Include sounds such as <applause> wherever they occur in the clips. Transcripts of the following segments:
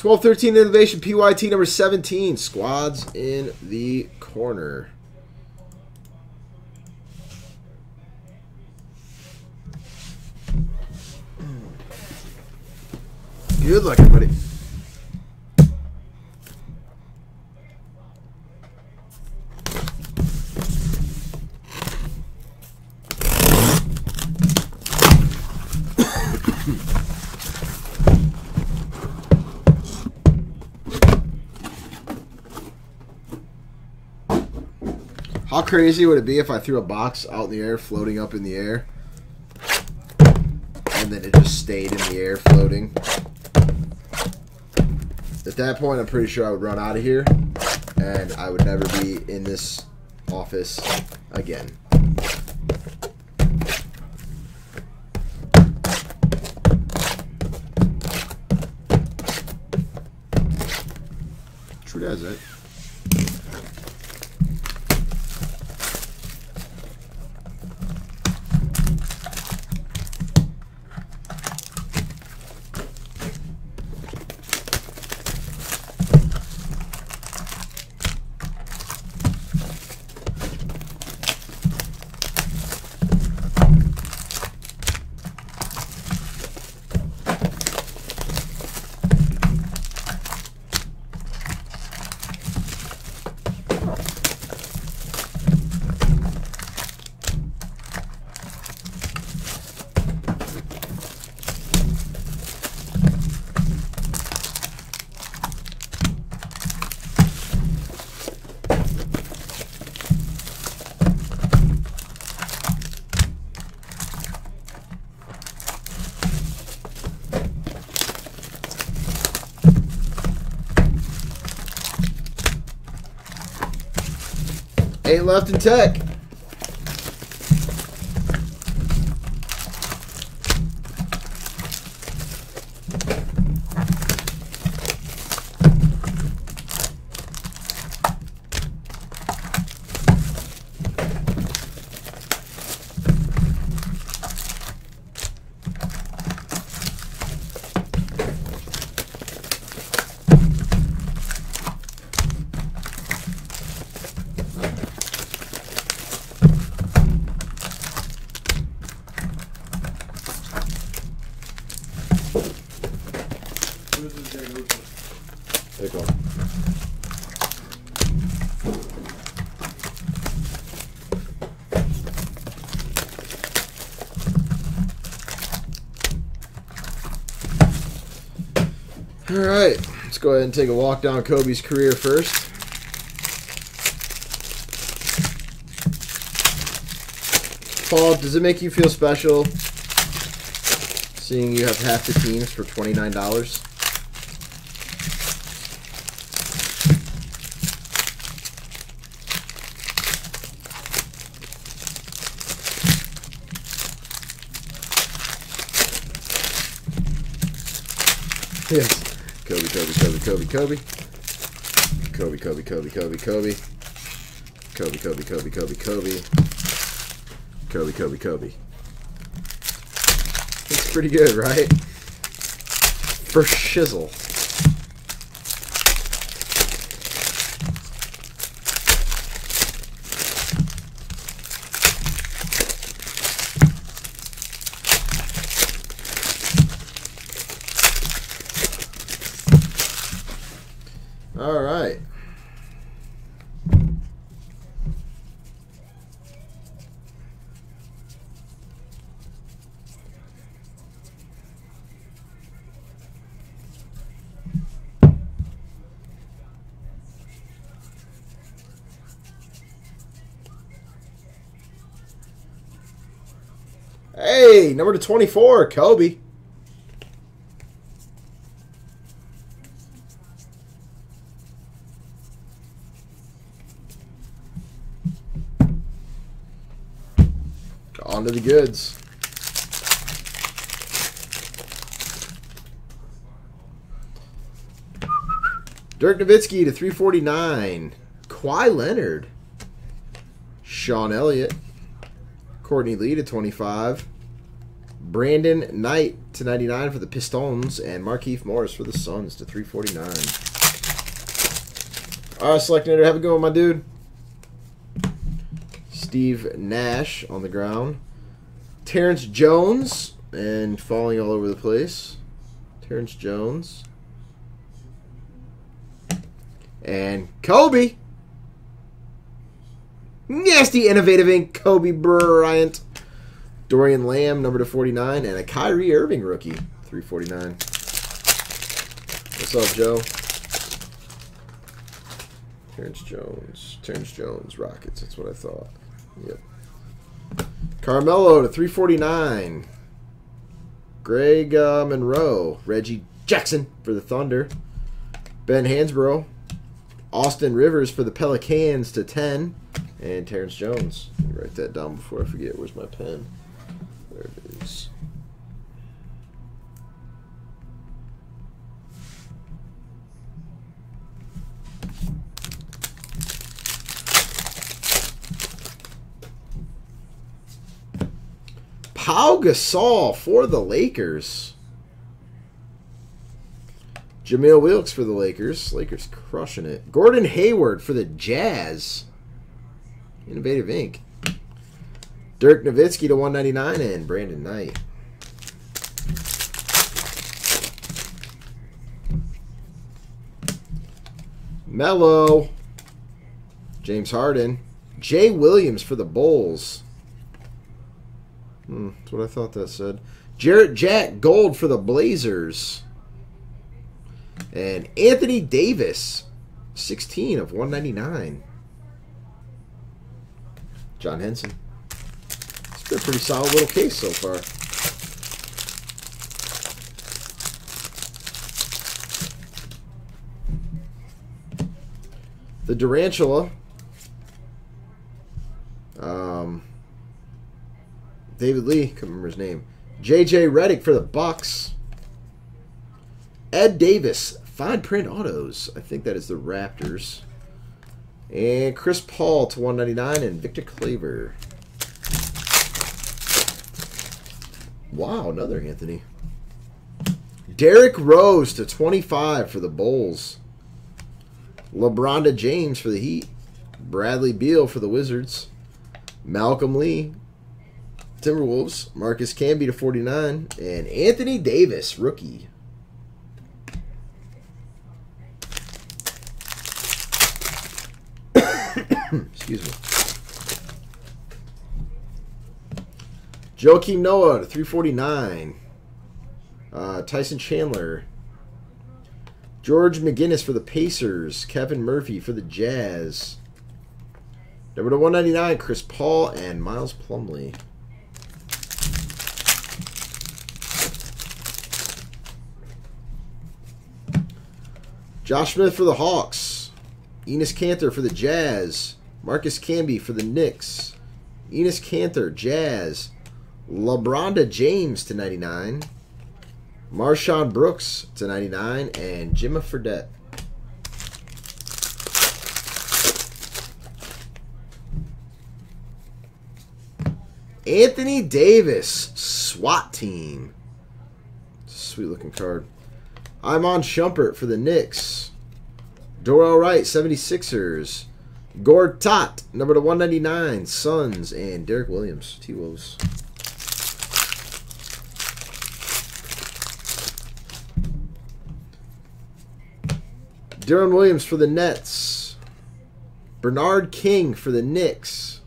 12 13 Innovation PYT number 17. Squads in the corner. Good luck, everybody. How crazy would it be if I threw a box out in the air, floating up in the air, and then it just stayed in the air, floating? At that point, I'm pretty sure I would run out of here, and I would never be in this office again. True as it. Eight left in tech. There you. All right, let's go ahead and take a walk down Kobe's career first. Paul, does it make you feel special seeing you have half the teams for $29? Yes. Kobe, Kobe, Kobe, Kobe, Kobe. Kobe, Kobe, Kobe, Kobe, Kobe. Kobe, Kobe, Kobe, Kobe, Kobe. Kobe, Kobe, Kobe. It's pretty good, right? For shizzle. All right. Hey, number to 24, Kobe. On to the goods. Dirk Nowitzki to 349. Kawhi Leonard. Sean Elliott. Courtney Lee to 25. Brandon Knight to 99 for the Pistons, and Markieff Morris for the Suns to 349. All right, Selectinator, have a go, my dude. Steve Nash on the ground. Terrence Jones, and falling all over the place. Terrence Jones. And Kobe. Nasty Innovative Ink. Kobe Bryant. Doron Lamb, number to 49. And a Kyrie Irving rookie, 349. What's up, Joe? Terrence Jones. Terrence Jones, Rockets. That's what I thought. Yep. Carmelo to 349. Greg uh, Monroe. Reggie Jackson for the Thunder. Ben Hansbrough. Austin Rivers for the Pelicans to 10. And Terrence Jones. write that down before I forget. Where's my pen? There it is. Pau Gasol for the Lakers. Jamaal Wilkes for the Lakers. Lakers crushing it. Gordon Hayward for the Jazz. Innovative Ink. Dirk Nowitzki to 199 and Brandon Knight. Mello. James Harden. Jay Williams for the Bulls. Hmm, that's what I thought that said. Jarrett Jack Gold for the Blazers. And Anthony Davis, 16 of 199. John Henson. Been a pretty solid little case so far. The Durantula. Um, David Lee, can't remember his name. JJ Redick for the Bucks. Ed Davis, fine print autos. I think that is the Raptors. And Chris Paul to 199 and Victor Claver. Wow, another Anthony. Derrick Rose to 25 for the Bulls. LeBronda James for the Heat. Bradley Beal for the Wizards. Malcolm Lee, Timberwolves. Marcus Camby to 49. And Anthony Davis, rookie. <coughs> Excuse me. Joakim Noah to 349. Uh, Tyson Chandler. George McGinnis for the Pacers. Kevin Murphy for the Jazz. Number to 199, Chris Paul and Miles Plumlee. Josh Smith for the Hawks. Enes Kanter for the Jazz. Marcus Camby for the Knicks. Enes Kanter, Jazz. LeBronda James to 99. MarShon Brooks to 99. And Jimmer Fredette. Anthony Davis, SWAT team. Sweet looking card. Iman Shumpert for the Knicks. Dorell Wright, 76ers. Gortat, number to 199, Suns, and Derrick Williams, T-Wolves. Deron Williams for the Nets. Bernard King for the Knicks.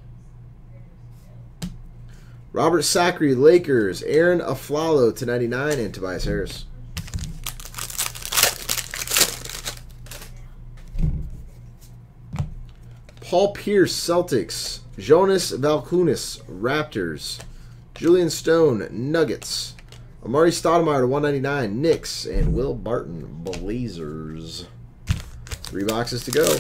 Robert Sacre, Lakers. Arron Afflalo to 99, and Tobias Harris. Paul Pierce, Celtics. Jonas Valanciunas, Raptors. Julyan Stone, Nuggets. Amar'e Stoudemire to 199, Knicks. And Will Barton, Blazers. Three boxes to go.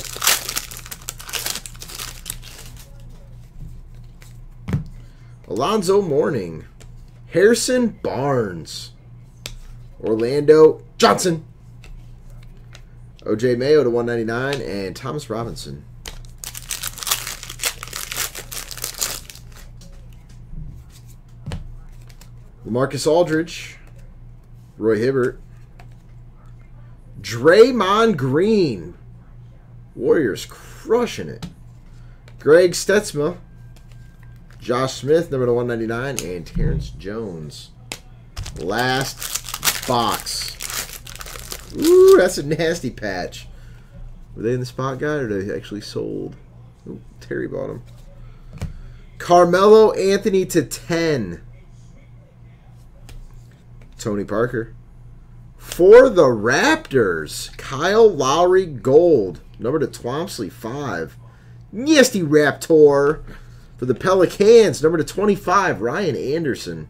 Alonzo Mourning. Harrison Barnes. Orlando Johnson. OJ Mayo to 199 and Thomas Robinson. Marcus Aldridge. Roy Hibbert. Draymond Green. Warriors crushing it. Greg Stutzma. Josh Smith, number to 199. And Terrence Jones. Last box. Ooh, that's a nasty patch. Were they in the spot guide or did they actually sold? Ooh, Terry bought them. Carmelo Anthony to 10. Tony Parker. For the Raptors, Kyle Lowry Gold. Number to Twomsley, 5. Nasty Raptor. For the Pelicans, number to 25, Ryan Anderson.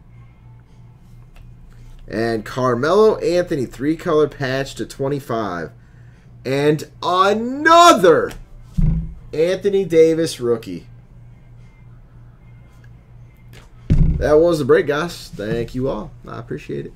And Carmelo Anthony, three color patch to 25. And another Anthony Davis rookie. That was the break, guys. Thank you all. I appreciate it.